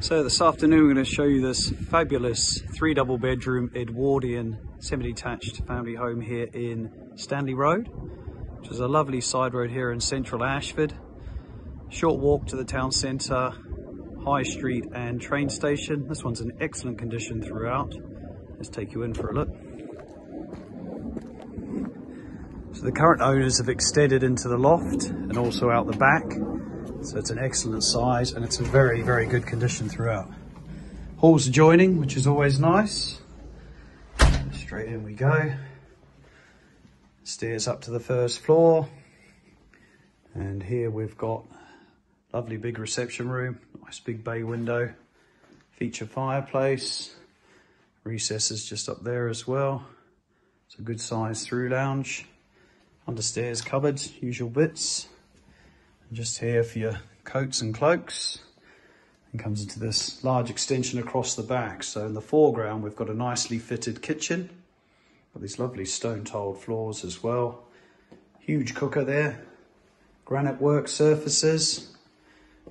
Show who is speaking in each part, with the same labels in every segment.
Speaker 1: So this afternoon we're going to show you this fabulous three double bedroom Edwardian semi-detached family home here in Stanley Road, which is a lovely side road here in central Ashford. Short walk to the town centre, high street and train station. This one's in excellent condition throughout. Let's take you in for a look. So the current owners have extended into the loft and also out the back. So it's an excellent size and it's in very, very good condition throughout. Halls adjoining, which is always nice. Straight in we go. Stairs up to the first floor. And here we've got lovely big reception room, nice big bay window, feature fireplace, recesses just up there as well. It's a good size through lounge, understairs cupboards, usual bits just here for your coats and cloaks and comes into this large extension across the back. So in the foreground, we've got a nicely fitted kitchen. Got these lovely stone tiled floors as well. Huge cooker there. Granite work surfaces.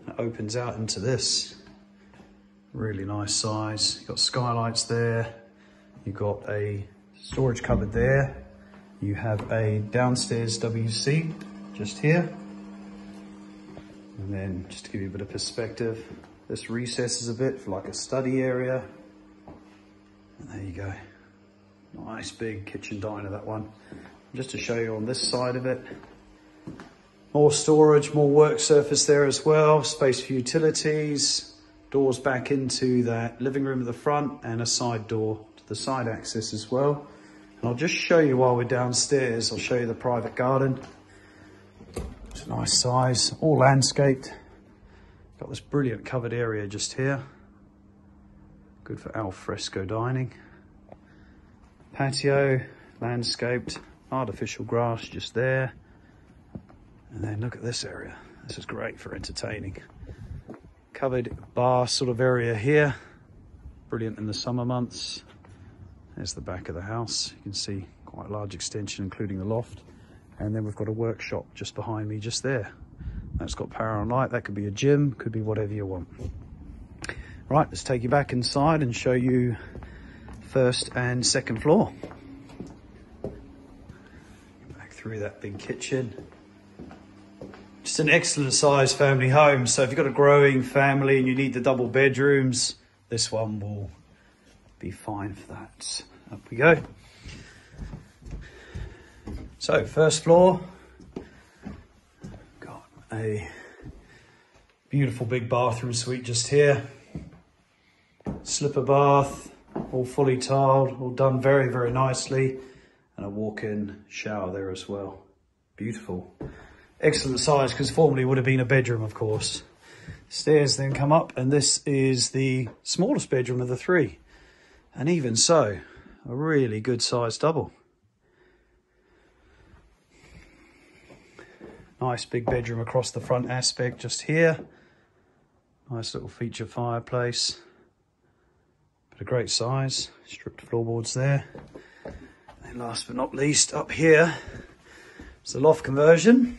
Speaker 1: It opens out into this. Really nice size. You've got skylights there. You've got a storage cupboard there. You have a downstairs WC just here. And then just to give you a bit of perspective, this recesses a bit for like a study area. And there you go. Nice big kitchen diner, that one. Just to show you on this side of it. More storage, more work surface there as well. Space for utilities. Doors back into that living room at the front and a side door to the side access as well. And I'll just show you while we're downstairs, I'll show you the private garden. Nice size, all landscaped. Got this brilliant covered area just here. Good for al fresco dining. Patio, landscaped, artificial grass just there. And then look at this area. This is great for entertaining. Covered bar sort of area here. Brilliant in the summer months. There's the back of the house. You can see quite a large extension, including the loft. And then we've got a workshop just behind me, just there. That's got power and light. That could be a gym, could be whatever you want. Right, let's take you back inside and show you first and second floor. Back through that big kitchen. Just an excellent size family home. So if you've got a growing family and you need the double bedrooms, this one will be fine for that. Up we go. So first floor, got a beautiful big bathroom suite just here. Slipper bath, all fully tiled, all done very, very nicely. And a walk-in shower there as well. Beautiful. Excellent size because formerly would have been a bedroom, of course. Stairs then come up and this is the smallest bedroom of the three. And even so, a really good size double. Nice big bedroom across the front aspect just here. Nice little feature fireplace. But a great size. Stripped floorboards there. And last but not least, up here, it's the loft conversion.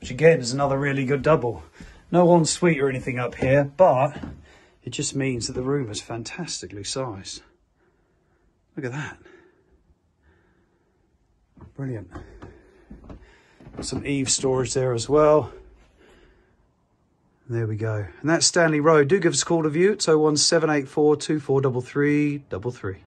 Speaker 1: Which again is another really good double. No ensuite or anything up here, but it just means that the room is fantastically sized. Look at that. Brilliant. Some eave storage there as well. There we go. And that's Stanley Road. Do give us a call to view. It's 01784 2433